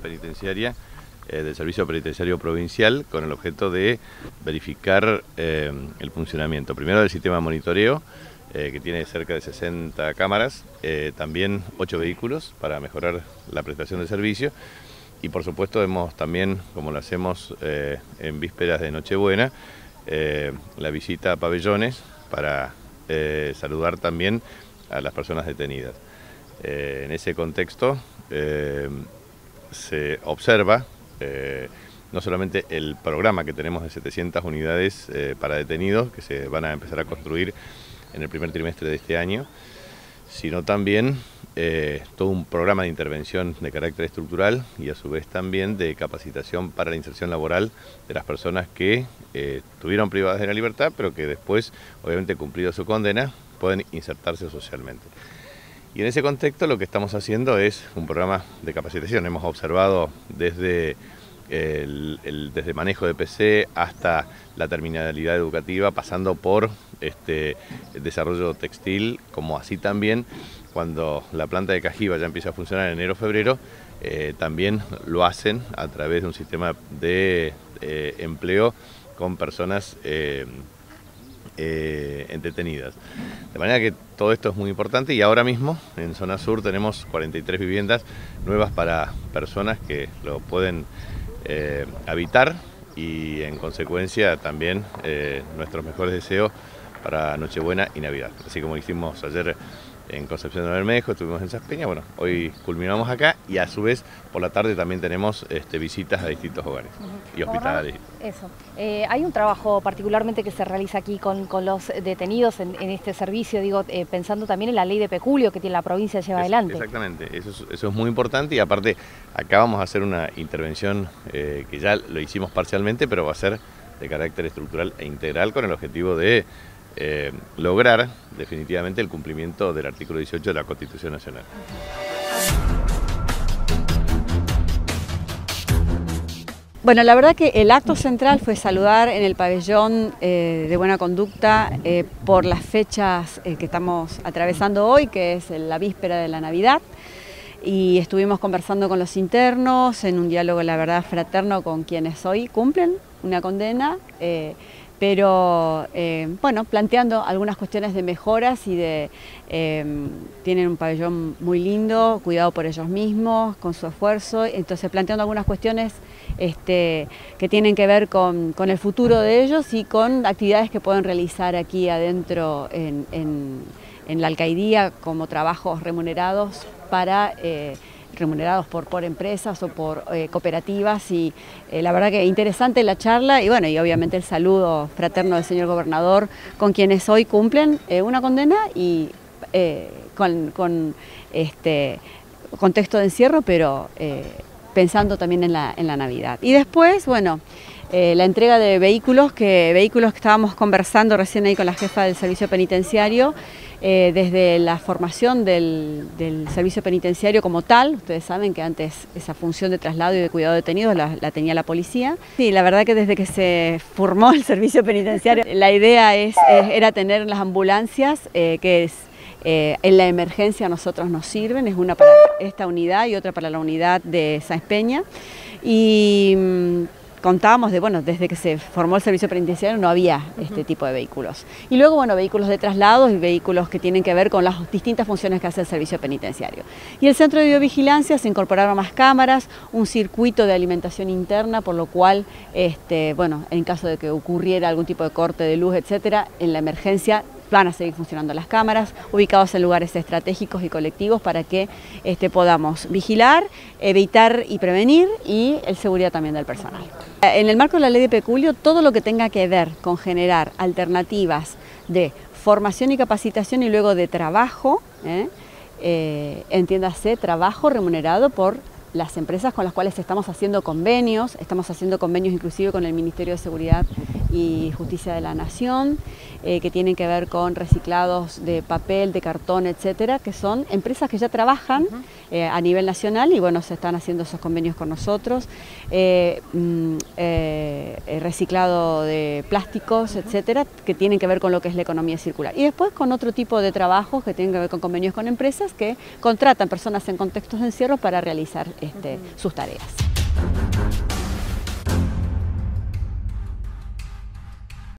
penitenciaria eh, del Servicio Penitenciario Provincial con el objeto de verificar eh, el funcionamiento, primero del sistema de monitoreo, eh, que tiene cerca de 60 cámaras, también 8 vehículos para mejorar la prestación de servicio y por supuesto hemos también, como lo hacemos en vísperas de Nochebuena, la visita a pabellones para saludar también a las personas detenidas. en ese contexto se observa eh, no solamente el programa que tenemos de 700 unidades eh, para detenidos, que se van a empezar a construir en el primer trimestre de este año, sino también eh, todo un programa de intervención de carácter estructural y a su vez también de capacitación para la inserción laboral de las personas que estuvieron privadas de la libertad, pero que después, obviamente cumplido su condena, pueden insertarse socialmente. Y en ese contexto lo que estamos haciendo es un programa de capacitación. Hemos observado desde el, desde manejo de PC hasta la terminalidad educativa, pasando por este, el desarrollo textil, como así también cuando la planta de Cajiva ya empieza a funcionar en enero-febrero, eh, también lo hacen a través de un sistema de eh, empleo con personas eh, eh, entretenidas. De manera que todo esto es muy importante y ahora mismo en zona sur tenemos 43 viviendas nuevas para personas que lo pueden eh, habitar y en consecuencia también eh, nuestros mejores deseos para Nochebuena y Navidad. Así como hicimos ayer en Concepción de Bermejo, estuvimos en Saspeña, bueno, hoy culminamos acá y a su vez por la tarde también tenemos este, visitas a distintos hogares y hospitales. Eso. Eh, hay un trabajo particularmente que se realiza aquí con, los detenidos en, este servicio, digo, eh, pensando también en la ley de peculio que tiene la provincia lleva adelante. Exactamente, eso es, muy importante y aparte acá vamos a hacer una intervención eh, que ya lo hicimos parcialmente, pero va a ser de carácter estructural e integral con el objetivo de lograr definitivamente el cumplimiento del artículo 18 de la Constitución Nacional. Bueno, la verdad que el acto central fue saludar en el pabellón eh, de buena conducta eh, por las fechas que estamos atravesando hoy, que es la víspera de la Navidad. Y estuvimos conversando con los internos en un diálogo, la verdad, fraterno con quienes hoy cumplen una condena pero eh, bueno, planteando algunas cuestiones de mejoras y de, eh, tienen un pabellón muy lindo, cuidado por ellos mismos, con su esfuerzo, entonces planteando algunas cuestiones este, que tienen que ver con, el futuro de ellos y con actividades que pueden realizar aquí adentro en, la alcaidía como trabajos remunerados para... Eh, remunerados por, por empresas o por eh, cooperativas y eh, la verdad que interesante la charla y bueno, y obviamente el saludo fraterno del señor gobernador con quienes hoy cumplen eh, una condena y con, este contexto de encierro, pero pensando también en la, en la Navidad. Y después, bueno, la entrega de vehículos, que vehículos que estábamos conversando recién ahí con la jefa del servicio penitenciario, eh, desde la formación del, servicio penitenciario como tal, ustedes saben que antes esa función de traslado y de cuidado de detenidos la, tenía la policía. Sí, la verdad que desde que se formó el servicio penitenciario, la idea es, era tener las ambulancias, eh, que es, eh, en la emergencia a nosotros nos sirven, es una para esta unidad y otra para la unidad de Sáenz Peña. Y mm, contábamos de, bueno, desde que se formó el servicio penitenciario no había este tipo de vehículos. Y luego, bueno, vehículos de traslados y vehículos que tienen que ver con las distintas funciones que hace el servicio penitenciario. Y el centro de biovigilancia se incorporaron más cámaras, un circuito de alimentación interna, por lo cual, este, bueno, en caso de que ocurriera algún tipo de corte de luz, etcétera, en la emergencia van a seguir funcionando las cámaras, ubicados en lugares estratégicos y colectivos para que este, podamos vigilar, evitar y prevenir y el seguridad también del personal. En el marco de la ley de peculio, todo lo que tenga que ver con generar alternativas de formación y capacitación y luego de trabajo, ¿eh? Eh, entiéndase, trabajo remunerado por las empresas con las cuales estamos haciendo convenios, estamos haciendo convenios inclusive con el Ministerio de Seguridad y Justicia de la Nación, eh, que tienen que ver con reciclados de papel, de cartón, etcétera, que son empresas que ya trabajan eh, a nivel nacional y bueno, se están haciendo esos convenios con nosotros. Eh, mm, reciclado de plásticos, etcétera, que tienen que ver con lo que es la economía circular. Y después con otro tipo de trabajos que tienen que ver con convenios con empresas que contratan personas en contextos de encierro para realizar este, sus tareas.